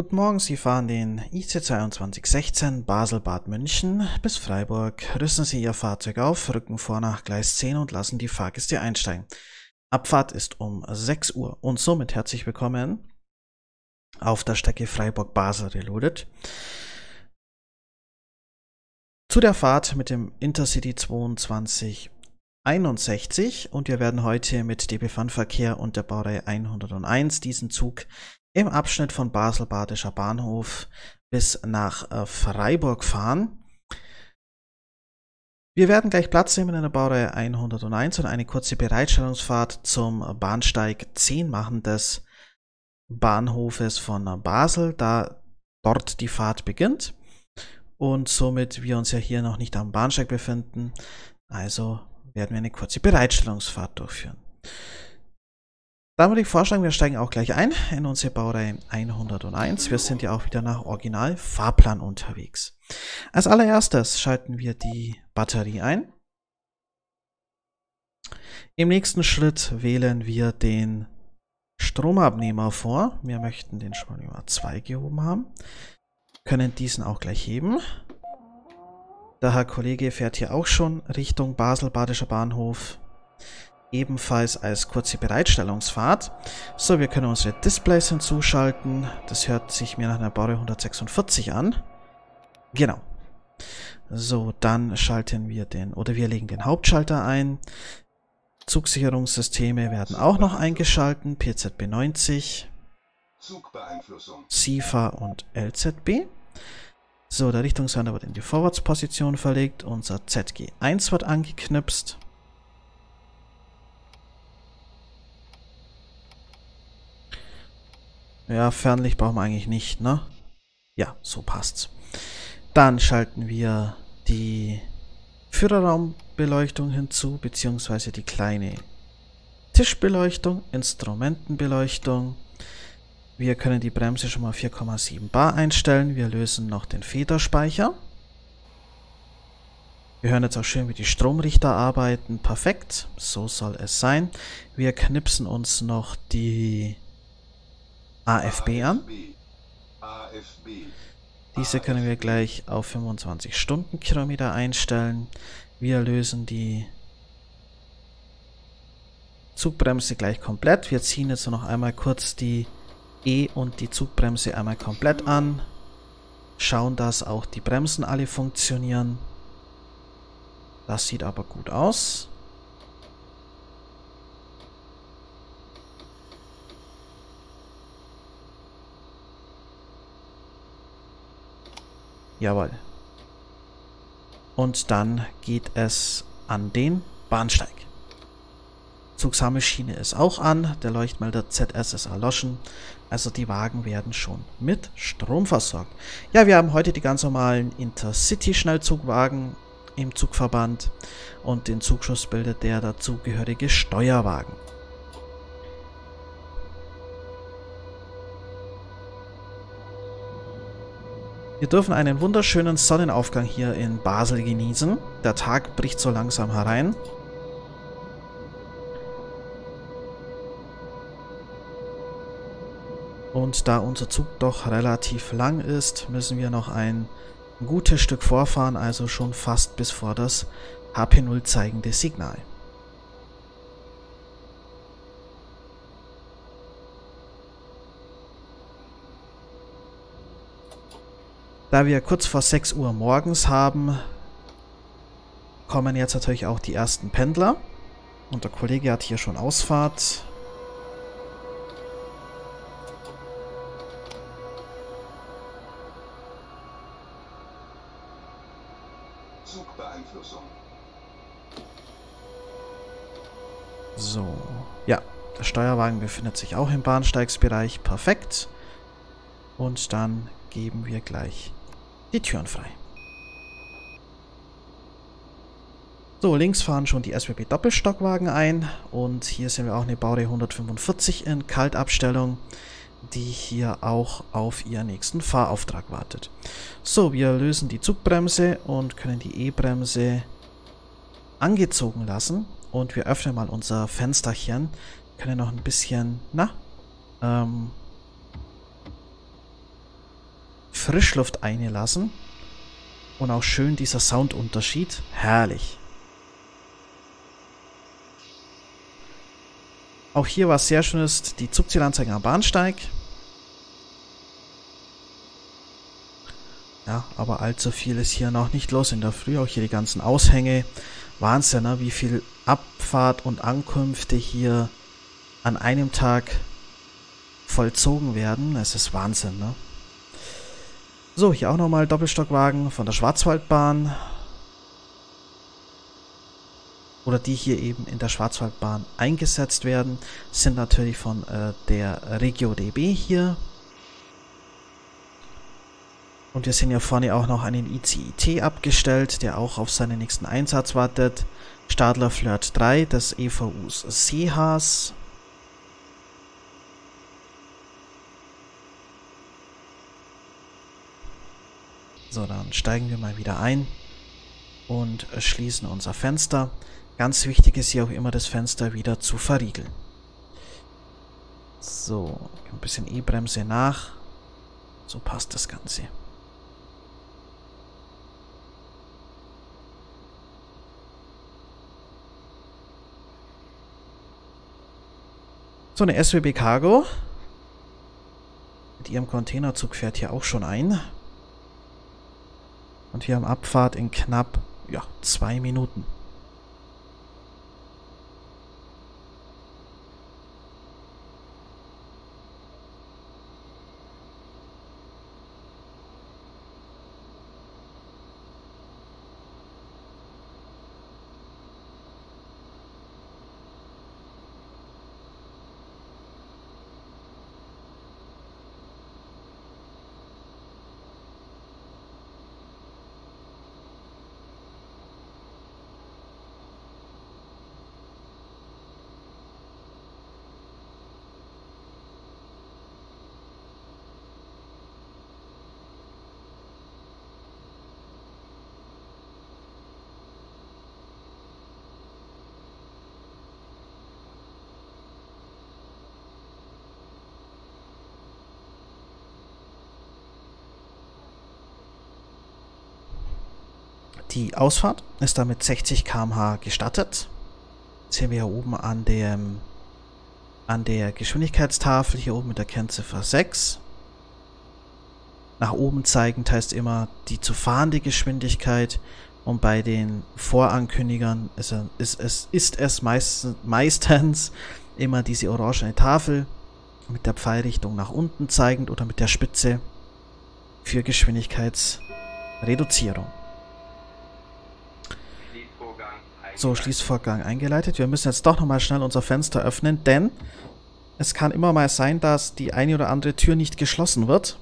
Guten Morgen, Sie fahren den IC 2216 Basel-Bad München bis Freiburg. Rüsten Sie Ihr Fahrzeug auf, rücken vor nach Gleis 10 und lassen die Fahrgäste einsteigen. Abfahrt ist um 6 Uhr und somit herzlich willkommen auf der Strecke Freiburg-Basel Reloaded. Zu der Fahrt mit dem Intercity 2261 und wir werden heute mit DB Fernverkehr und der Baureihe 101 diesen Zug im Abschnitt von Basel-Badischer Bahnhof bis nach äh, Freiburg fahren. Wir werden gleich Platz nehmen in der Baureihe 101 und eine kurze Bereitstellungsfahrt zum Bahnsteig 10 machen des Bahnhofes von Basel, da dort die Fahrt beginnt und somit wir uns ja hier noch nicht am Bahnsteig befinden. Also werden wir eine kurze Bereitstellungsfahrt durchführen. Dann würde ich vorschlagen, wir steigen auch gleich ein in unsere Baureihe 101. Wir sind ja auch wieder nach Original Fahrplan unterwegs. Als allererstes schalten wir die Batterie ein. Im nächsten Schritt wählen wir den Stromabnehmer vor. Wir möchten den Stromabnehmer 2 gehoben haben. Können diesen auch gleich heben. Der Herr Kollege fährt hier auch schon Richtung Basel-Badischer Bahnhof ebenfalls als kurze Bereitstellungsfahrt. So, wir können unsere Displays hinzuschalten. Das hört sich mir nach einer Baureihe 146 an. Genau. So, dann schalten wir den, oder wir legen den Hauptschalter ein. Zugsicherungssysteme werden auch noch eingeschalten. PZB 90. SIFA und LZB. So, der Richtungssender wird in die Vorwärtsposition verlegt. Unser ZG1 wird angeknipst. Ja, Fernlicht brauchen wir eigentlich nicht, ne? Ja, so passt's. Dann schalten wir die Führerraumbeleuchtung hinzu, beziehungsweise die kleine Tischbeleuchtung, Instrumentenbeleuchtung. Wir können die Bremse schon mal 4,7 Bar einstellen. Wir lösen noch den Federspeicher. Wir hören jetzt auch schön, wie die Stromrichter arbeiten. Perfekt, so soll es sein. Wir knipsen uns noch die AFB an. Diese können wir gleich auf 25 Stundenkilometer einstellen. Wir lösen die Zugbremse gleich komplett. Wir ziehen jetzt noch einmal kurz die E und die Zugbremse einmal komplett an. Schauen, dass auch die Bremsen alle funktionieren. Das sieht aber gut aus. Jawohl. Und dann geht es an den Bahnsteig. Zugsammelschiene ist auch an, der Leuchtmelder ZS ist erloschen, also die Wagen werden schon mit Strom versorgt. Ja, wir haben heute die ganz normalen Intercity-Schnellzugwagen im Zugverband und den Zugschuss bildet der dazugehörige Steuerwagen. Wir dürfen einen wunderschönen Sonnenaufgang hier in Basel genießen. Der Tag bricht so langsam herein. Und da unser Zug doch relativ lang ist, müssen wir noch ein gutes Stück vorfahren, also schon fast bis vor das HP0 zeigende Signal. Da wir kurz vor 6 Uhr morgens haben, kommen jetzt natürlich auch die ersten Pendler. Und der Kollege hat hier schon Ausfahrt. Zugbeeinflussung. So, ja, der Steuerwagen befindet sich auch im Bahnsteigsbereich. Perfekt. Und dann geben wir gleich die Türen frei. So, links fahren schon die SWB Doppelstockwagen ein und hier sehen wir auch eine Baureihe 145 in Kaltabstellung, die hier auch auf ihren nächsten Fahrauftrag wartet. So, wir lösen die Zugbremse und können die E-Bremse angezogen lassen und wir öffnen mal unser Fensterchen, können noch ein bisschen, na, ähm, Frischluft einlassen. Und auch schön dieser Soundunterschied. Herrlich. Auch hier was sehr schön ist, die Zugzielanzeige am Bahnsteig. Ja, aber allzu viel ist hier noch nicht los in der Früh. Auch hier die ganzen Aushänge. Wahnsinn, ne? wie viel Abfahrt und Ankünfte hier an einem Tag vollzogen werden. Es ist Wahnsinn, ne? So, hier auch nochmal Doppelstockwagen von der Schwarzwaldbahn. Oder die hier eben in der Schwarzwaldbahn eingesetzt werden, sind natürlich von äh, der Regio DB hier. Und wir sehen hier vorne auch noch einen ICIT abgestellt, der auch auf seinen nächsten Einsatz wartet. Stadler Flirt 3 des EVUs Seehas. So, dann steigen wir mal wieder ein und schließen unser Fenster. Ganz wichtig ist hier auch immer das Fenster wieder zu verriegeln. So, ein bisschen E-Bremse nach. So passt das Ganze. So, eine SWB Cargo mit ihrem Containerzug fährt hier auch schon ein. Und wir haben Abfahrt in knapp, ja, zwei Minuten. Die Ausfahrt ist damit 60 km/h gestattet. Jetzt sehen wir hier oben an dem an der Geschwindigkeitstafel, hier oben mit der Kennziffer 6. Nach oben zeigend heißt immer die zu fahrende Geschwindigkeit und bei den Vorankündigern ist, ist, ist, ist es meist, meistens immer diese orangene Tafel mit der Pfeilrichtung nach unten zeigend oder mit der Spitze für Geschwindigkeitsreduzierung. So, Schließvorgang eingeleitet. Wir müssen jetzt doch nochmal schnell unser Fenster öffnen, denn es kann immer mal sein, dass die eine oder andere Tür nicht geschlossen wird.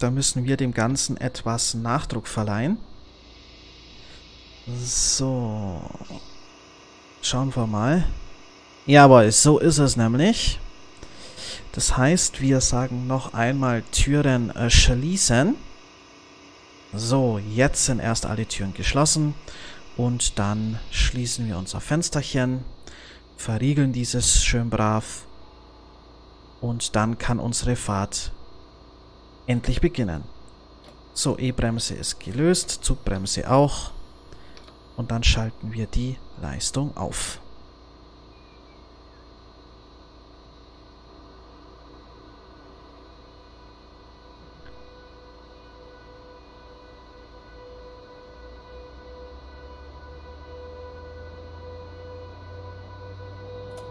Da müssen wir dem Ganzen etwas Nachdruck verleihen. So. Schauen wir mal. Jawohl, so ist es nämlich. Das heißt, wir sagen noch einmal Türen äh, schließen. So, jetzt sind erst alle Türen geschlossen. Und dann schließen wir unser Fensterchen, verriegeln dieses schön brav und dann kann unsere Fahrt endlich beginnen. So, E-Bremse ist gelöst, Zugbremse auch. Und dann schalten wir die Leistung auf.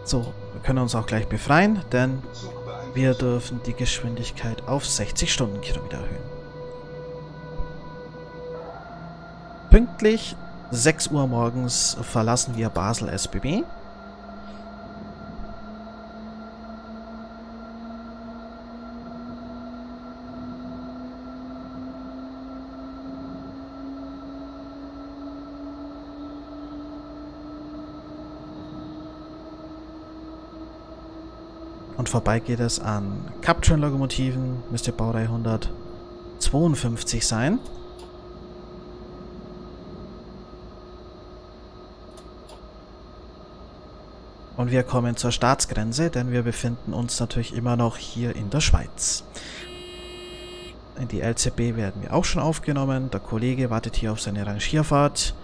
So, wir können uns auch gleich befreien, denn wir dürfen die Geschwindigkeit auf 60 Stundenkilometer erhöhen. Pünktlich 6 Uhr morgens verlassen wir Basel SBB. Und vorbei geht es an Captrain-Lokomotiven, müsste Baureihe 152 sein. Und wir kommen zur Staatsgrenze, denn wir befinden uns natürlich immer noch hier in der Schweiz. In die LZB werden wir auch schon aufgenommen. Der Kollege wartet hier auf seine Rangierfahrt.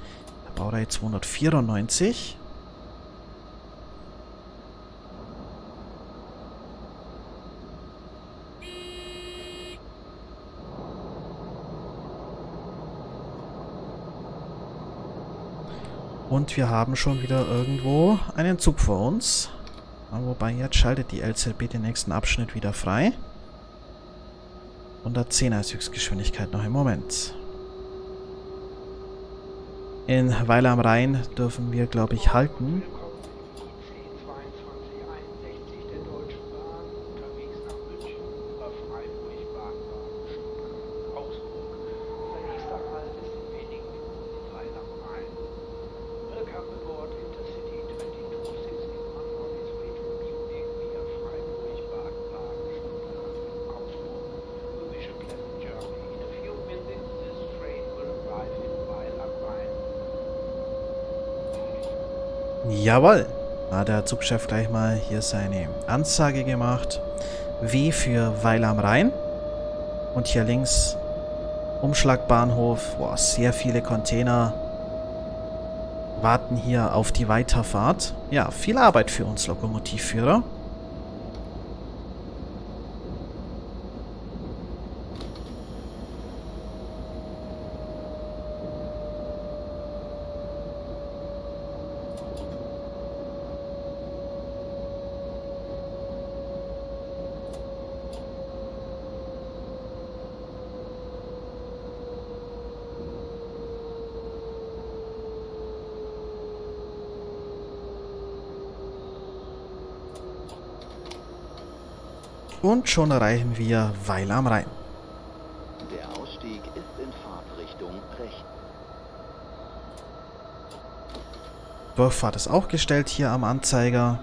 Baureihe 294. Und wir haben schon wieder irgendwo einen Zug vor uns. Wobei jetzt schaltet die LZB den nächsten Abschnitt wieder frei. 110er ist Höchstgeschwindigkeit noch im Moment. In Weiler am Rhein dürfen wir, glaube ich, halten. Jawohl. Hat der Zugchef gleich mal hier seine Ansage gemacht. W für Weil am Rhein. Und hier links Umschlagbahnhof. Boah, sehr viele Container warten hier auf die Weiterfahrt. Ja, viel Arbeit für uns Lokomotivführer. Und schon erreichen wir Weil am Rhein. Der Ausstieg ist in Fahrtrichtung rechts. Durchfahrt ist auch gestellt hier am Anzeiger.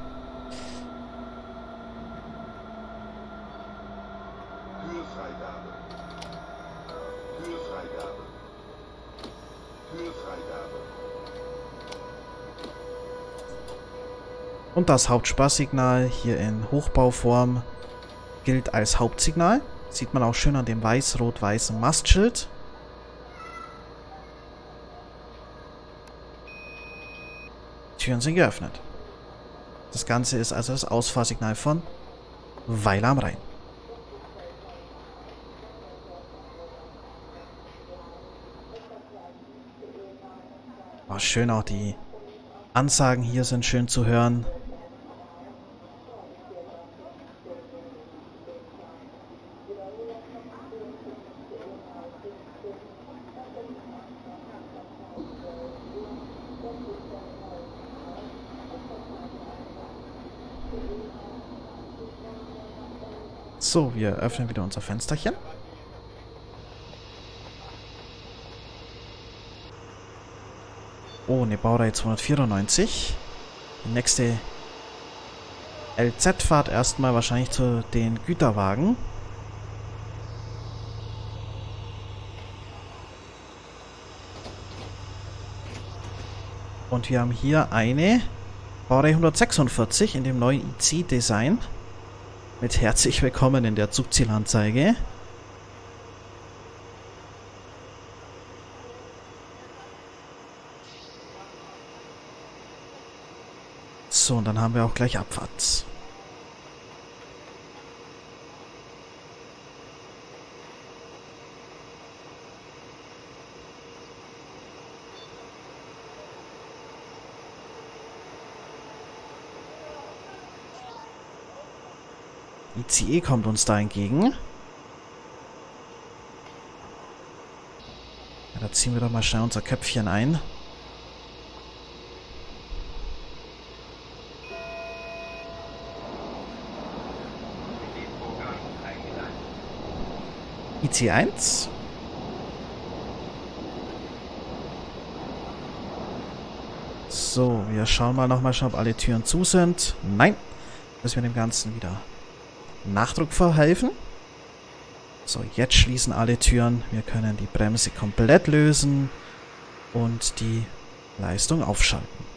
Und das Hauptspaßsignal hier in Hochbauform gilt als Hauptsignal. Sieht man auch schön an dem weiß-rot-weißen Mastschild. Türen sind geöffnet. Das Ganze ist also das Ausfahrsignal von Weil am Rhein. Oh, schön auch die Ansagen hier sind schön zu hören. So, wir öffnen wieder unser Fensterchen. Oh, eine Baureihe 294. Die nächste LZ-Fahrt erstmal wahrscheinlich zu den Güterwagen. Und wir haben hier eine Baureihe 146 in dem neuen IC-Design. Mit herzlich willkommen in der Zugzielanzeige. So, und dann haben wir auch gleich Abfahrt. ICE kommt uns da entgegen. Ja, da ziehen wir doch mal schnell unser Köpfchen ein. IC 1. So, wir schauen mal nochmal ob alle Türen zu sind. Nein. Müssen wir dem Ganzen wieder Nachdruck verhelfen. So, jetzt schließen alle Türen. Wir können die Bremse komplett lösen und die Leistung aufschalten.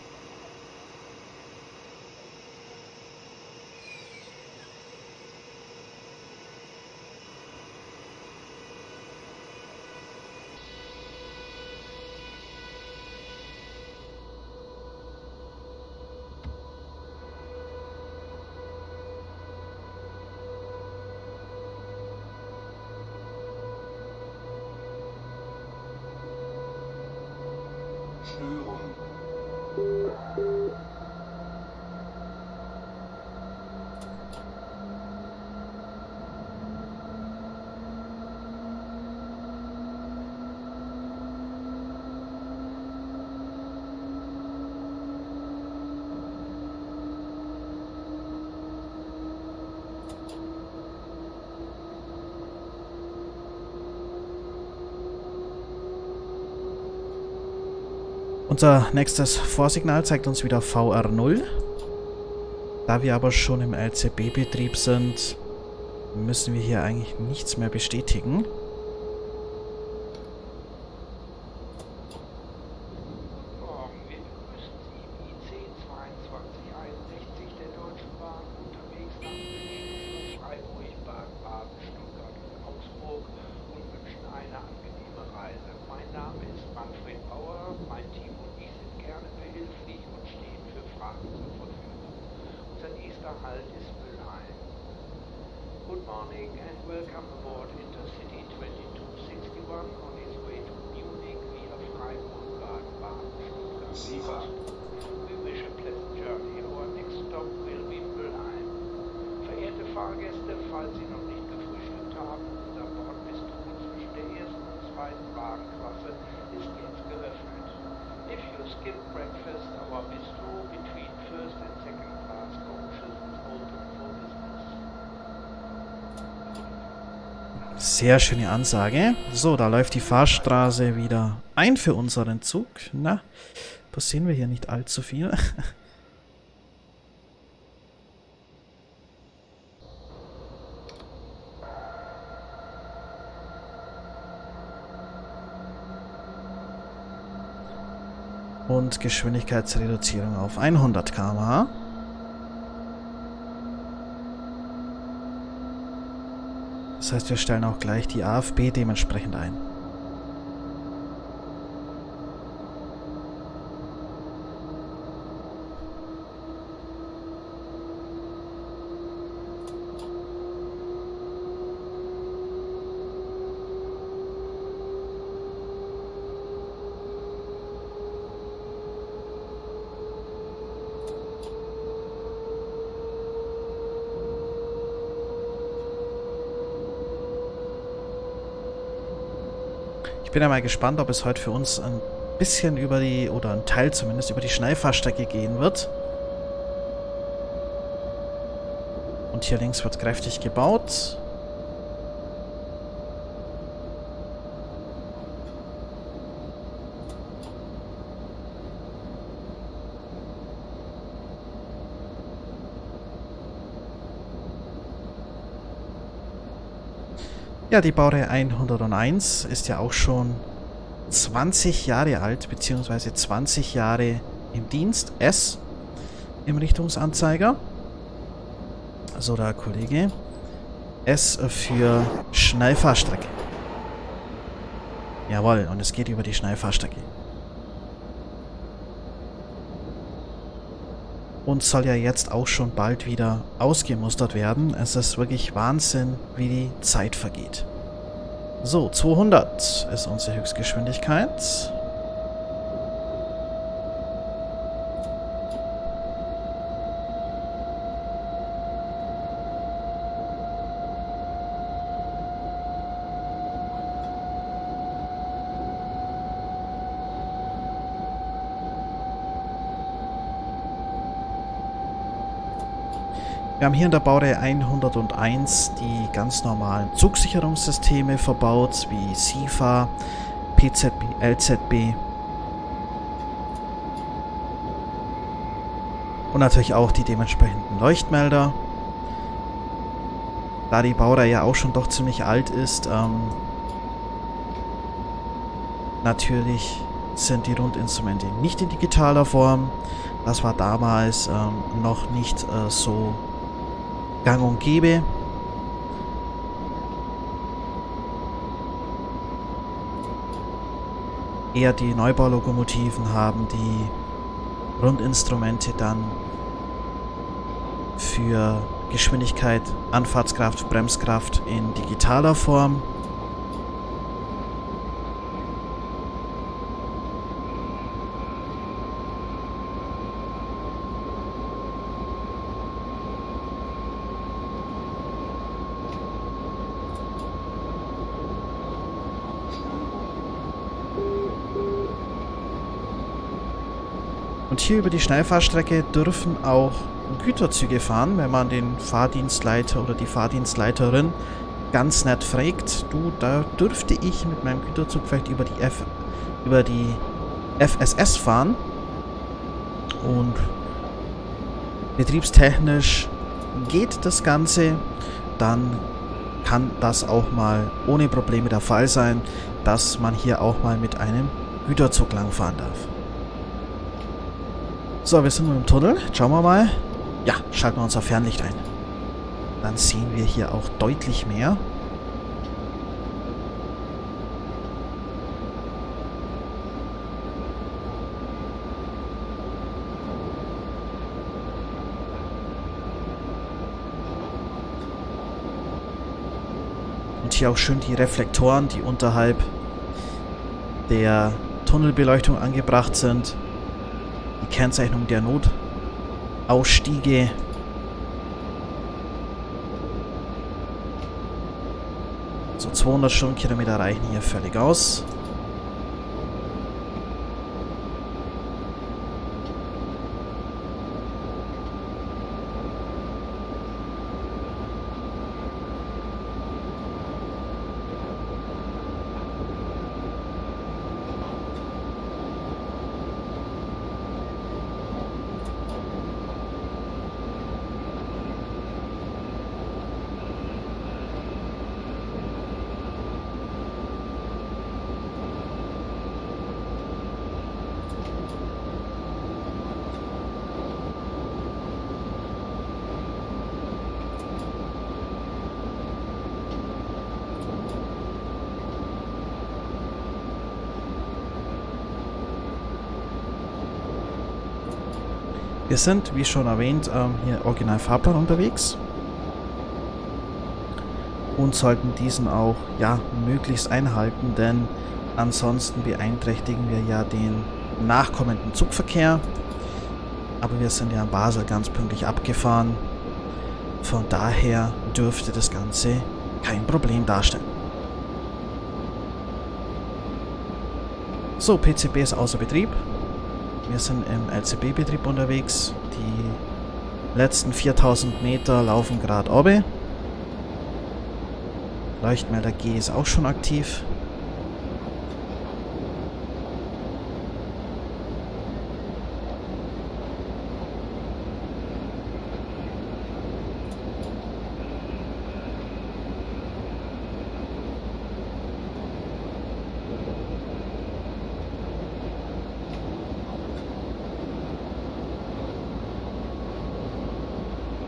Unser nächstes Vorsignal zeigt uns wieder VR0. Da wir aber schon im LCB-Betrieb sind, müssen wir hier eigentlich nichts mehr bestätigen. Sehr schöne Ansage. So, da läuft die Fahrstraße wieder ein für unseren Zug. Na, passieren wir hier nicht allzu viel. Und Geschwindigkeitsreduzierung auf 100 km/h. Heißt, wir stellen auch gleich die AFB dementsprechend ein. Bin ja mal gespannt, ob es heute für uns ein bisschen über die, oder ein Teil zumindest, über die Schnellfahrstrecke gehen wird. Und hier links wird kräftig gebaut. Ja, die Baureihe 101 ist ja auch schon 20 Jahre alt, beziehungsweise 20 Jahre im Dienst. S im Richtungsanzeiger. So, der Kollege. S für Schnellfahrstrecke. Jawohl, und es geht über die Schnellfahrstrecke. Und soll ja jetzt auch schon bald wieder ausgemustert werden. Es ist wirklich Wahnsinn, wie die Zeit vergeht. So, 200 ist unsere Höchstgeschwindigkeit. Wir haben hier in der Baureihe 101 die ganz normalen Zugsicherungssysteme verbaut, wie SIFA, PZB, LZB. Und natürlich auch die dementsprechenden Leuchtmelder. Da die Baureihe ja auch schon doch ziemlich alt ist, ähm, natürlich sind die Rundinstrumente nicht in digitaler Form. Das war damals ähm, noch nicht äh, so gang und gäbe. Eher die Neubaulukomotiven haben die Rundinstrumente dann für Geschwindigkeit, Anfahrtskraft, Bremskraft in digitaler Form. Hier über die Schnellfahrstrecke dürfen auch Güterzüge fahren, wenn man den Fahrdienstleiter oder die Fahrdienstleiterin ganz nett fragt, du, da dürfte ich mit meinem Güterzug vielleicht über die F über die FSS fahren. Und betriebstechnisch geht das Ganze, dann kann das auch mal ohne Probleme der Fall sein, dass man hier auch mal mit einem Güterzug langfahren darf. So, wir sind im Tunnel. Schauen wir mal. Ja, schalten wir unser Fernlicht ein. Dann sehen wir hier auch deutlich mehr. Und hier auch schön die Reflektoren, die unterhalb der Tunnelbeleuchtung angebracht sind. Die Kennzeichnung der Notausstiege. So 200 Stundenkilometer reichen hier völlig aus. Wir sind, wie schon erwähnt, ähm, hier original Fahrplan unterwegs. Und sollten diesen auch, ja, möglichst einhalten, denn ansonsten beeinträchtigen wir ja den nachkommenden Zugverkehr. Aber wir sind ja in Basel ganz pünktlich abgefahren. Von daher dürfte das Ganze kein Problem darstellen. So, PCB ist außer Betrieb. Wir sind im LCB-Betrieb unterwegs. Die letzten 4000 Meter laufen gerade oben. Leuchtmelder G ist auch schon aktiv.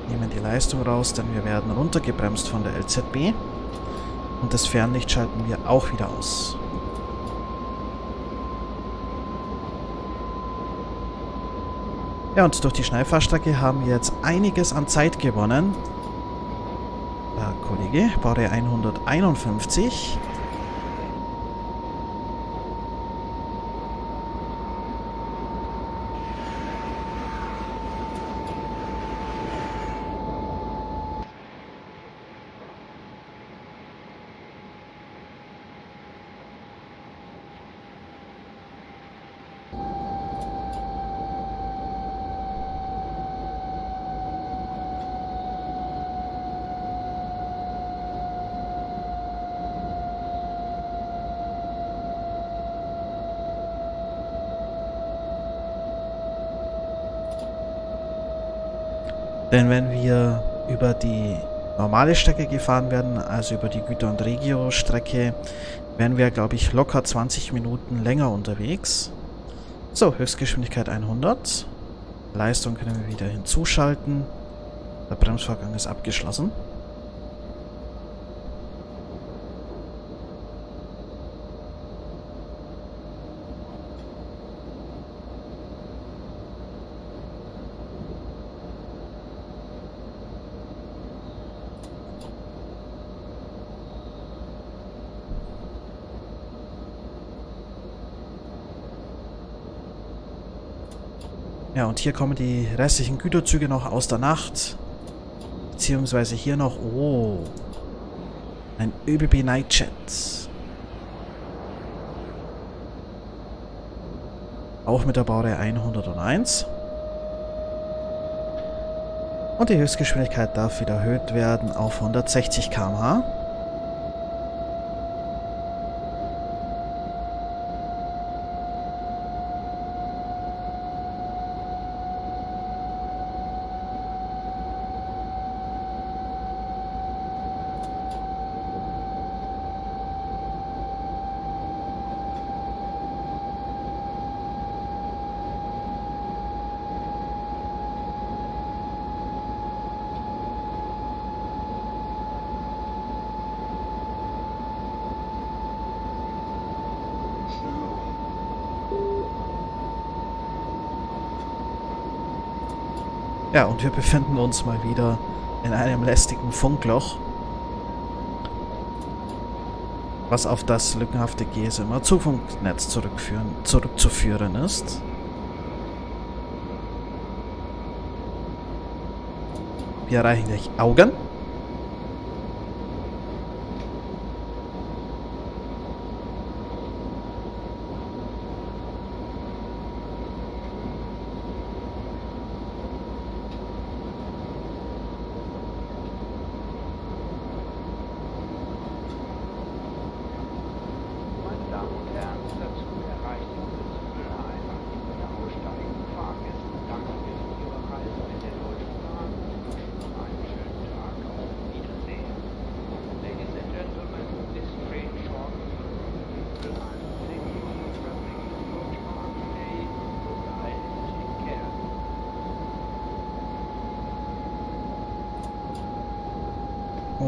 Nehmen die Leistung raus, denn wir werden runtergebremst von der LZB. Und das Fernlicht schalten wir auch wieder aus. Ja, und durch die Schnellfahrstrecke haben wir jetzt einiges an Zeit gewonnen. Der Kollege, Baureihe 151. Denn wenn wir über die normale Strecke gefahren werden, also über die Güter- und Regio-Strecke, wären wir, glaube ich, locker 20 Minuten länger unterwegs. So, Höchstgeschwindigkeit 100. Leistung können wir wieder hinzuschalten. Der Bremsvorgang ist abgeschlossen. Hier kommen die restlichen Güterzüge noch aus der Nacht. Beziehungsweise hier noch... Oh. Ein ÖBB Nightjet. Auch mit der Baureihe 101. Und die Höchstgeschwindigkeit darf wieder erhöht werden auf 160 km/h. Ja, und wir befinden uns mal wieder in einem lästigen Funkloch, was auf das lückenhafte GSMer Zufunknetz zurückzuführen ist. Wir erreichen gleich Augen.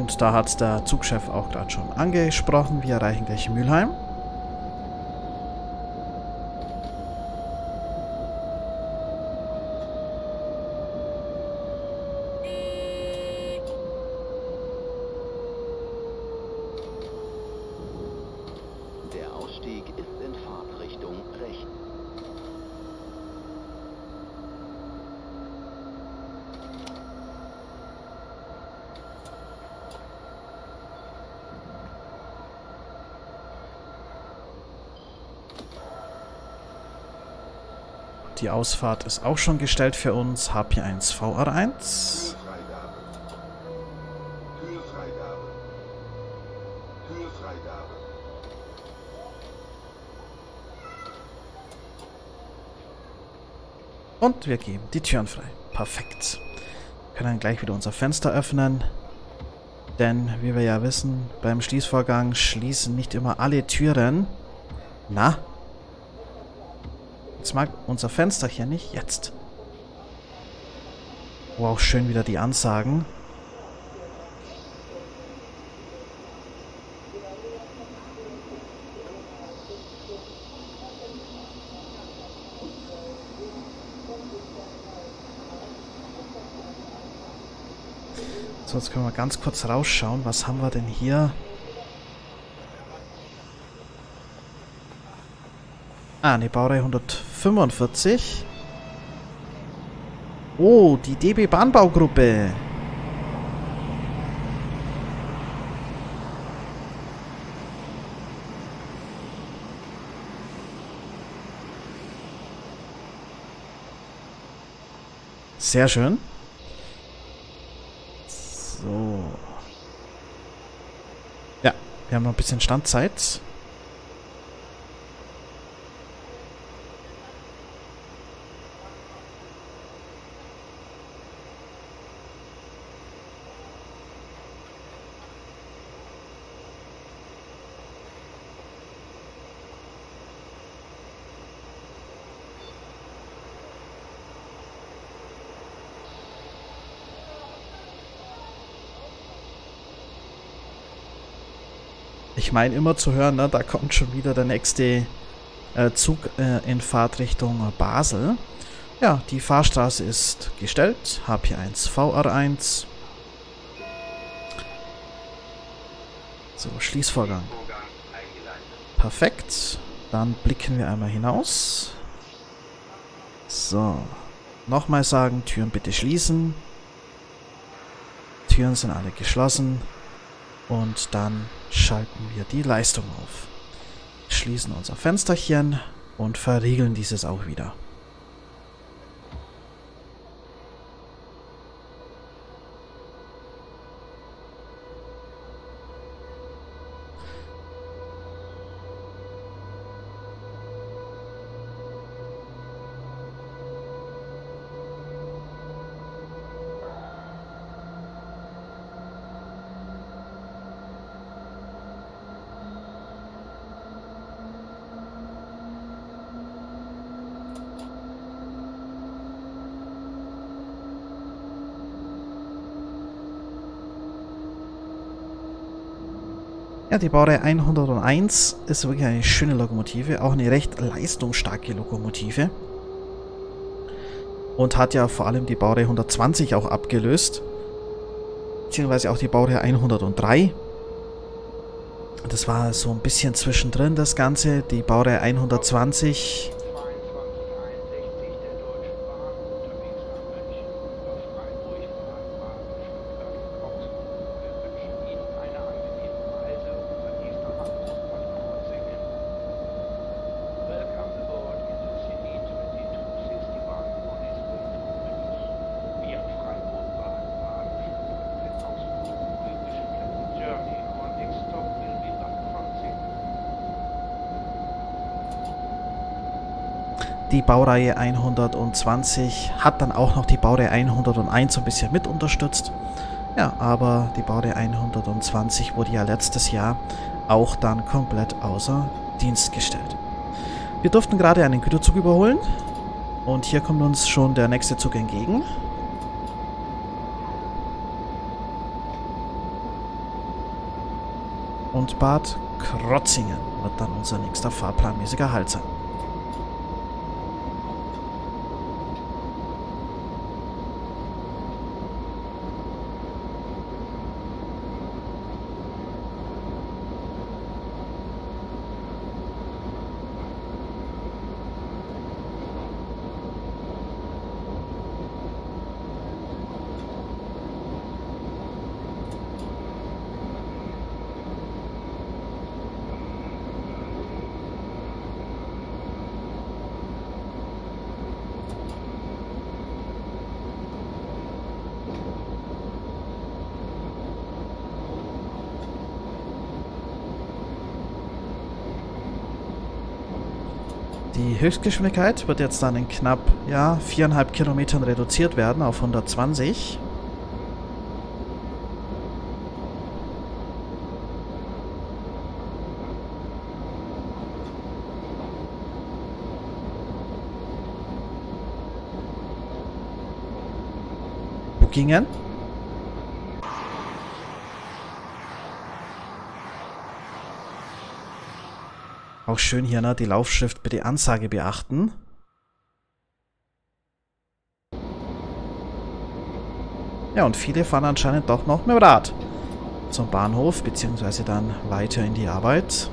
Und da hat der Zugchef auch gerade schon angesprochen. Wir erreichen gleich Mülheim. Die Ausfahrt ist auch schon gestellt für uns. HP1 VR1. Türfreigabe. Türfreigabe. Türfreigabe. Und wir geben die Türen frei. Perfekt. Wir können gleich wieder unser Fenster öffnen. Denn, wie wir ja wissen, beim Schließvorgang schließen nicht immer alle Türen. Na? Jetzt mag unser Fenster hier nicht. Jetzt. Wow, schön wieder die Ansagen. So, jetzt können wir ganz kurz rausschauen. Was haben wir denn hier? Ah, eine Baureihe 145. Oh, die DB Bahnbaugruppe. Sehr schön. So. Ja, wir haben noch ein bisschen Standzeit. Ich meine immer zu hören, ne, da kommt schon wieder der nächste äh, Zug äh, in Fahrtrichtung Basel. Ja, die Fahrstraße ist gestellt. HP1 VR1. So, Schließvorgang. Perfekt. Dann blicken wir einmal hinaus. So. Nochmal sagen, Türen bitte schließen. Türen sind alle geschlossen. Und dann schalten wir die Leistung auf. Schließen unser Fensterchen. und verriegeln dieses auch wieder. Ja, die Baureihe 101 ist wirklich eine schöne Lokomotive, auch eine recht leistungsstarke Lokomotive. Und hat ja vor allem die Baureihe 120 auch abgelöst. Beziehungsweise auch die Baureihe 103. Das war so ein bisschen zwischendrin das Ganze. Die Baureihe 120 Die Baureihe 120 hat dann auch noch die Baureihe 101 so ein bisschen mit unterstützt. Ja, aber die Baureihe 120 wurde ja letztes Jahr auch dann komplett außer Dienst gestellt. Wir durften gerade einen Güterzug überholen und hier kommt uns schon der nächste Zug entgegen. Und Bad Krotzingen wird dann unser nächster fahrplanmäßiger Halt sein. Die Höchstgeschwindigkeit wird jetzt dann in knapp ja, viereinhalb Kilometern reduziert werden auf 120. Bookingen. Auch schön hier, ne? Die Laufschrift bitte Ansage beachten. Ja, und viele fahren anscheinend doch noch mit dem Rad zum Bahnhof, beziehungsweise dann weiter in die Arbeit.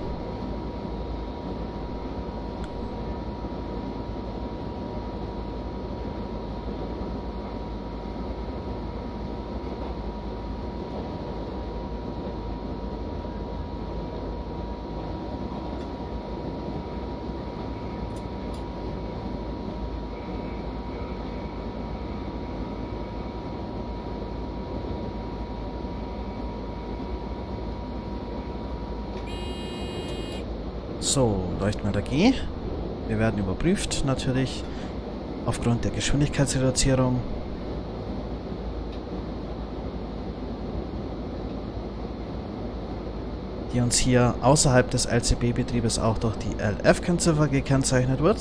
So, Leuchtmelder G. Wir werden überprüft, natürlich, aufgrund der Geschwindigkeitsreduzierung. Die uns hier außerhalb des LCB-Betriebes auch durch die LF-Kennziffer gekennzeichnet wird.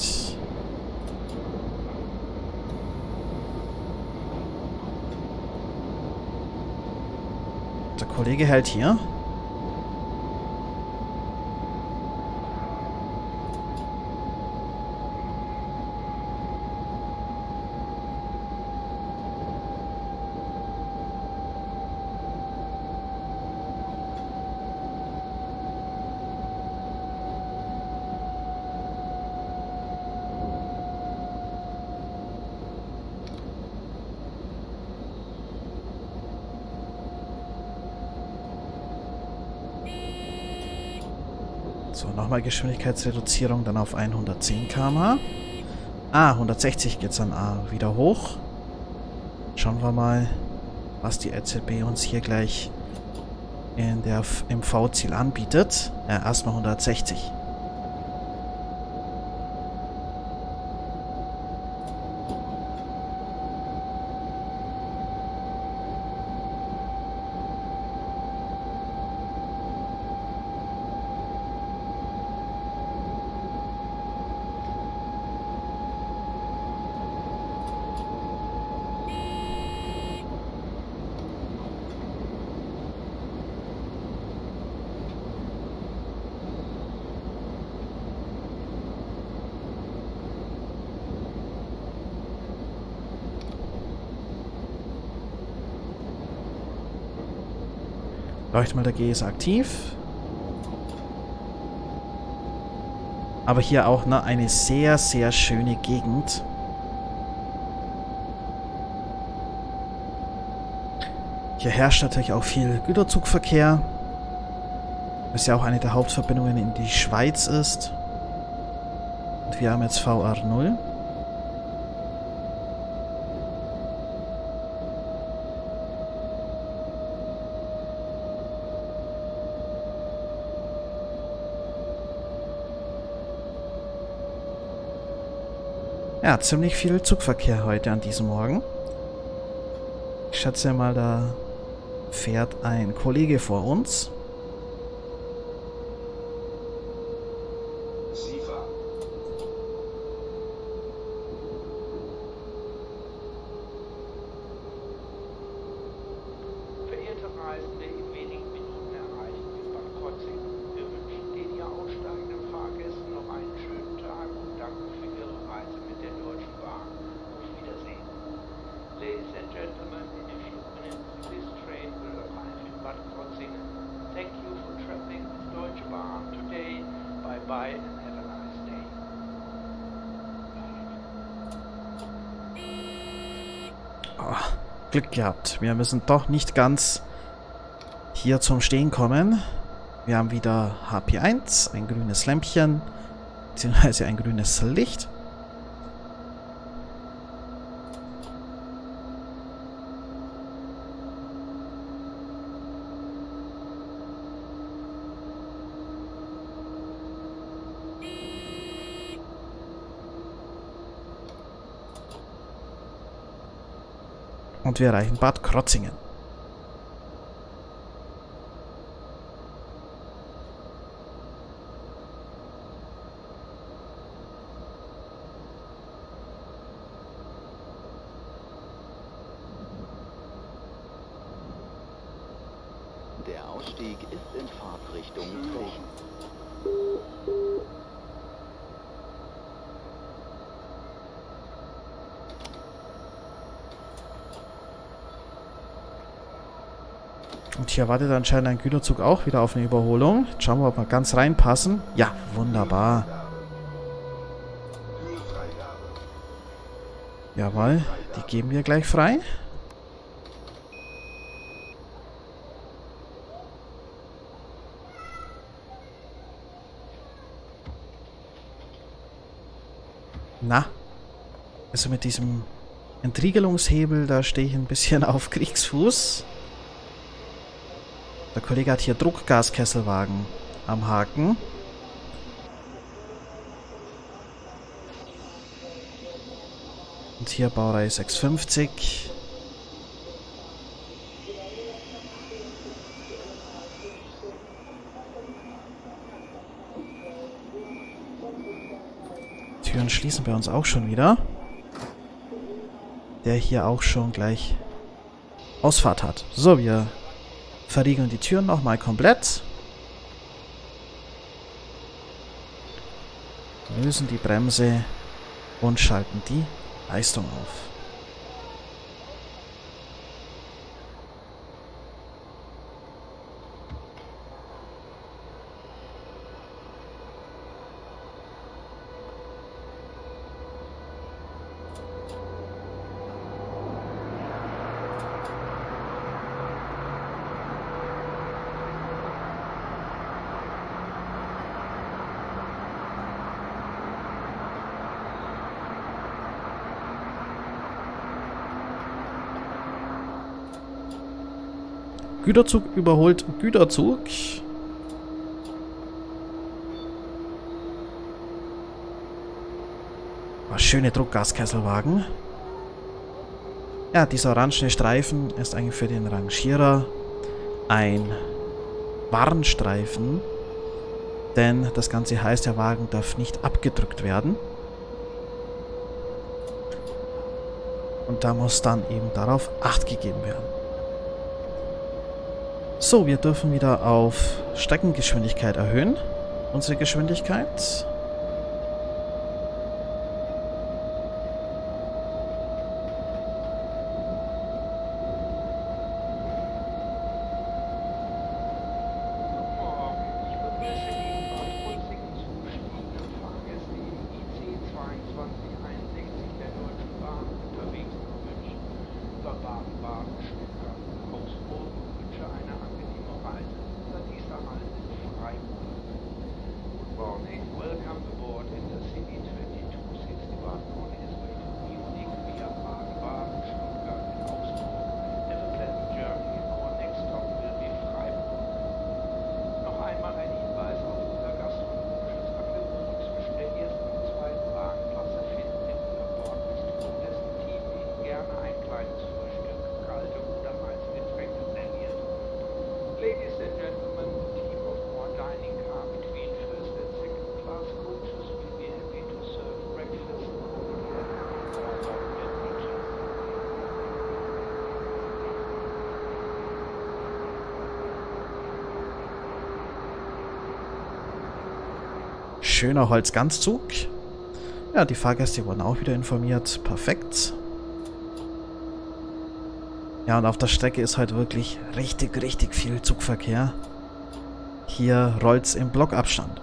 Der Kollege hält hier. So, nochmal Geschwindigkeitsreduzierung dann auf 110 km/h. Ah, 160 geht's dann ah, wieder hoch. Schauen wir mal, was die LZB uns hier gleich in der, im V-Ziel anbietet. Ja, erstmal 160. Leuchtmelder G ist aktiv. Aber hier auch ne, eine sehr, sehr schöne Gegend. Hier herrscht natürlich auch viel Güterzugverkehr. Was ja auch eine der Hauptverbindungen in die Schweiz ist. Und wir haben jetzt VR0. Ja, ziemlich viel Zugverkehr heute an diesem Morgen. Ich schätze mal, da fährt ein Kollege vor uns. Gehabt. Wir müssen doch nicht ganz hier zum Stehen kommen. Wir haben wieder HP1, ein grünes Lämpchen, beziehungsweise ein grünes Licht. Und wir erreichen Bad Krotzingen. Der Ausstieg ist in Fahrtrichtung Pflicht. Und hier wartet anscheinend ein Güterzug auch wieder auf eine Überholung. Schauen wir, ob wir ganz reinpassen. Ja, wunderbar. Jawohl, die geben wir gleich frei. Na, also mit diesem Entriegelungshebel, da stehe ich ein bisschen auf Kriegsfuß. Der Kollege hat hier Druckgaskesselwagen am Haken. Und hier Baureihe 650. Türen schließen bei uns auch schon wieder. Der hier auch schon gleich Ausfahrt hat. So, wir verriegeln die Türen nochmal komplett. Lösen die Bremse und schalten die Leistung auf. Güterzug überholt Güterzug. Oh, schöne Druckgaskesselwagen. Ja, dieser orangene Streifen ist eigentlich für den Rangierer ein Warnstreifen. Denn das Ganze heißt, der Wagen darf nicht abgedrückt werden. Und da muss dann eben darauf Acht gegeben werden. So, wir dürfen wieder auf Streckengeschwindigkeit erhöhen. Unsere Geschwindigkeit. Schöner Holzganzzug. Ja, die Fahrgäste wurden auch wieder informiert. Perfekt. Ja, und auf der Strecke ist heute wirklich richtig, richtig viel Zugverkehr. Hier rollt's im Blockabstand.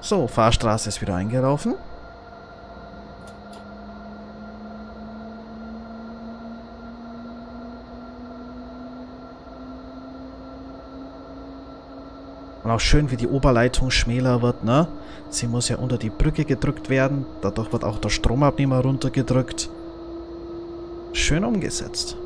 So, Fahrstraße ist wieder eingelaufen. Und auch schön, wie die Oberleitung schmäler wird, ne? Sie muss ja unter die Brücke gedrückt werden. Dadurch wird auch der Stromabnehmer runtergedrückt. Schön umgesetzt.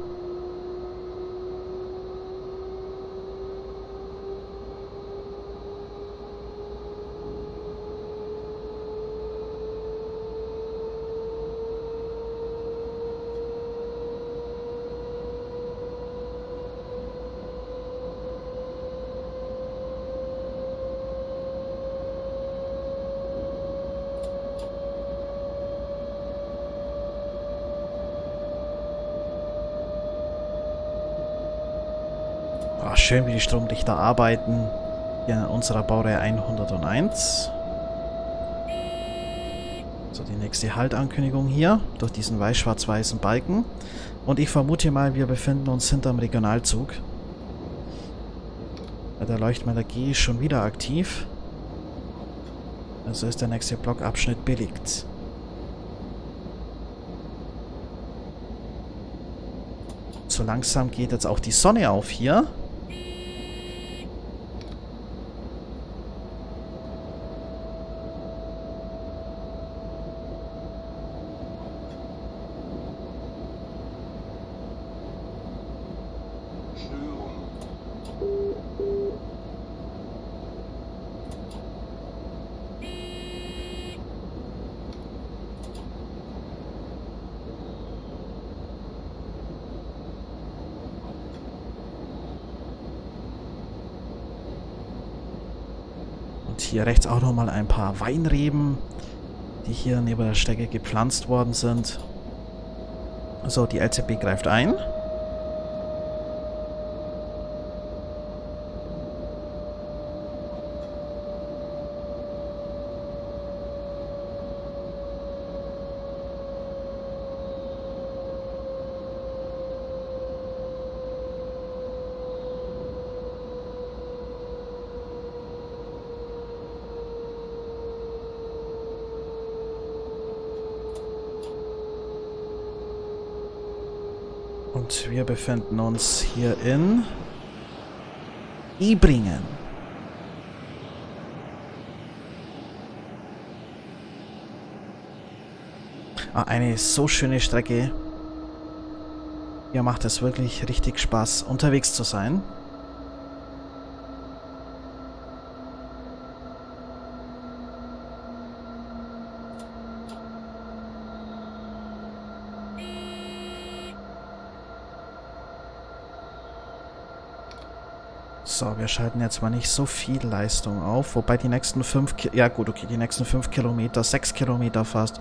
Schön, wie die Stromlichter arbeiten. Hier in unserer Baureihe 101. So, die nächste Haltankündigung hier. Durch diesen weiß-schwarz-weißen Balken. Und ich vermute mal, wir befinden uns hinterm Regionalzug. Der Leuchtmelder G ist schon wieder aktiv. Also ist der nächste Blockabschnitt billigt. So langsam geht jetzt auch die Sonne auf hier. Hier rechts auch nochmal ein paar Weinreben, die hier neben der Strecke gepflanzt worden sind. So, die LZB greift ein. Und wir befinden uns hier in Ibringen. Ah, eine so schöne Strecke. Hier macht es wirklich richtig Spaß, unterwegs zu sein. So, wir schalten jetzt mal nicht so viel Leistung auf. Wobei die nächsten 5... Ja gut, okay, die nächsten 5 Kilometer, 6 Kilometer fast,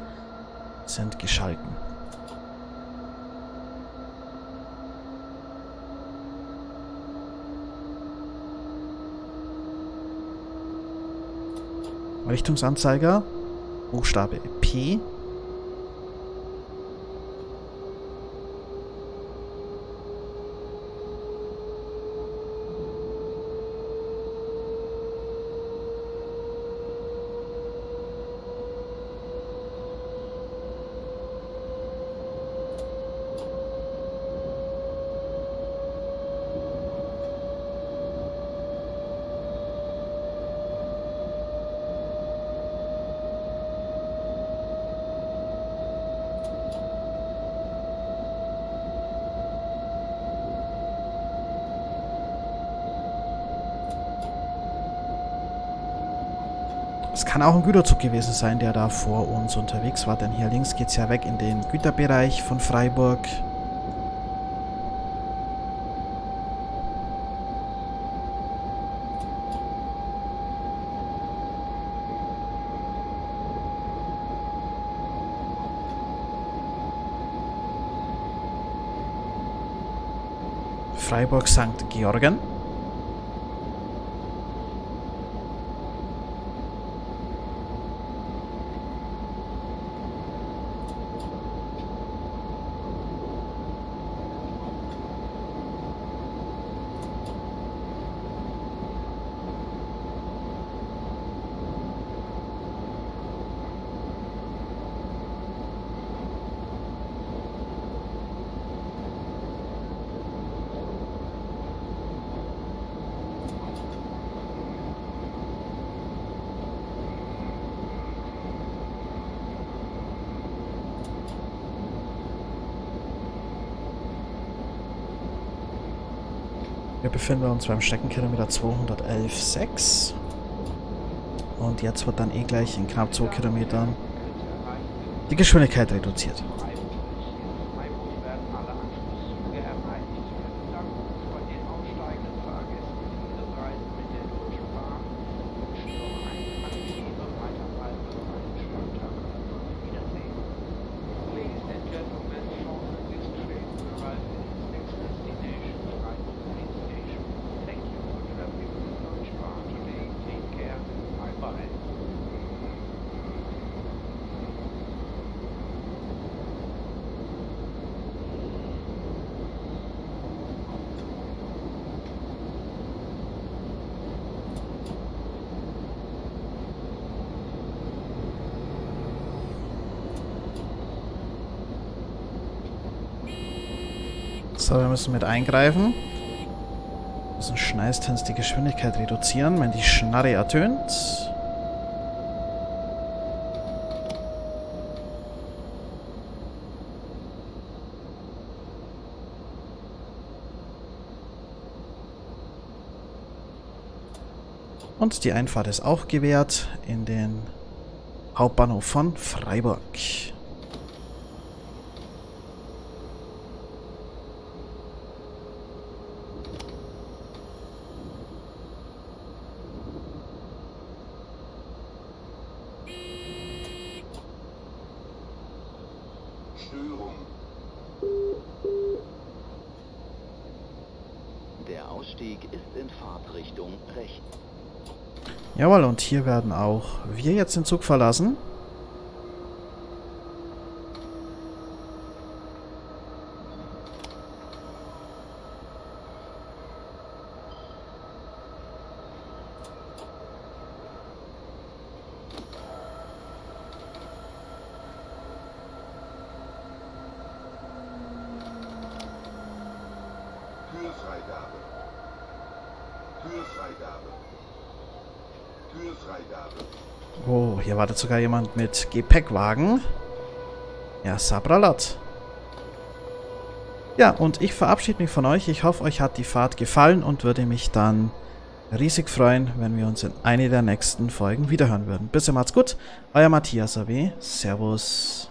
sind geschalten. Richtungsanzeiger, Buchstabe P. kann auch ein Güterzug gewesen sein, der da vor uns unterwegs war, denn hier links geht es ja weg in den Güterbereich von Freiburg. Freiburg St. Georgen. Wir befinden uns beim Streckenkilometer 211,6. Und jetzt wird dann eh gleich in knapp 2 Kilometern die Geschwindigkeit reduziert. Müssen mit eingreifen. Wir müssen schnellstens die Geschwindigkeit reduzieren, wenn die Schnarre ertönt. Und die Einfahrt ist auch gewährt in den Hauptbahnhof von Freiburg. Störung. Der Ausstieg ist in Fahrtrichtung rechts. Jawohl, und hier werden auch wir jetzt den Zug verlassen. Wartet sogar jemand mit Gepäckwagen. Ja, Sabralat. Ja, und ich verabschiede mich von euch. Ich hoffe, euch hat die Fahrt gefallen und würde mich dann riesig freuen, wenn wir uns in eine der nächsten Folgen wiederhören würden. Bis dann, macht's gut. Euer Matthias AB. Servus.